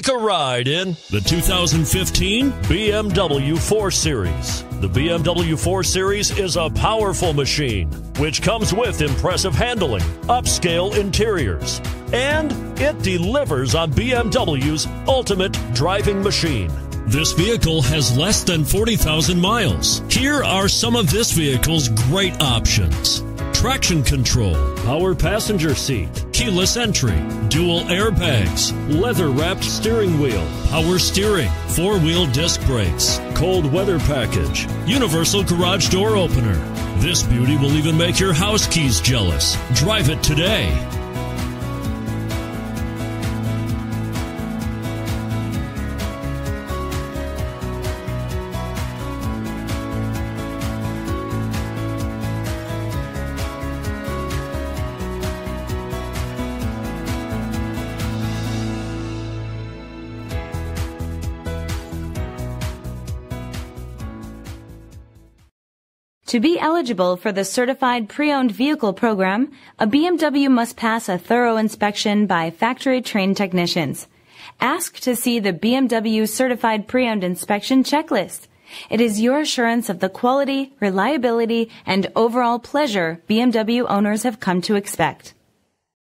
Take a ride in the 2015 BMW 4 Series. The BMW 4 Series is a powerful machine, which comes with impressive handling, upscale interiors, and it delivers on BMW's ultimate driving machine. This vehicle has less than 40,000 miles. Here are some of this vehicle's great options traction control, power passenger seat, keyless entry, dual airbags, leather wrapped steering wheel, power steering, four wheel disc brakes, cold weather package, universal garage door opener. This beauty will even make your house keys jealous. Drive it today. To be eligible for the Certified Pre-Owned Vehicle Program, a BMW must pass a thorough inspection by factory trained technicians. Ask to see the BMW Certified Pre-Owned Inspection Checklist. It is your assurance of the quality, reliability, and overall pleasure BMW owners have come to expect.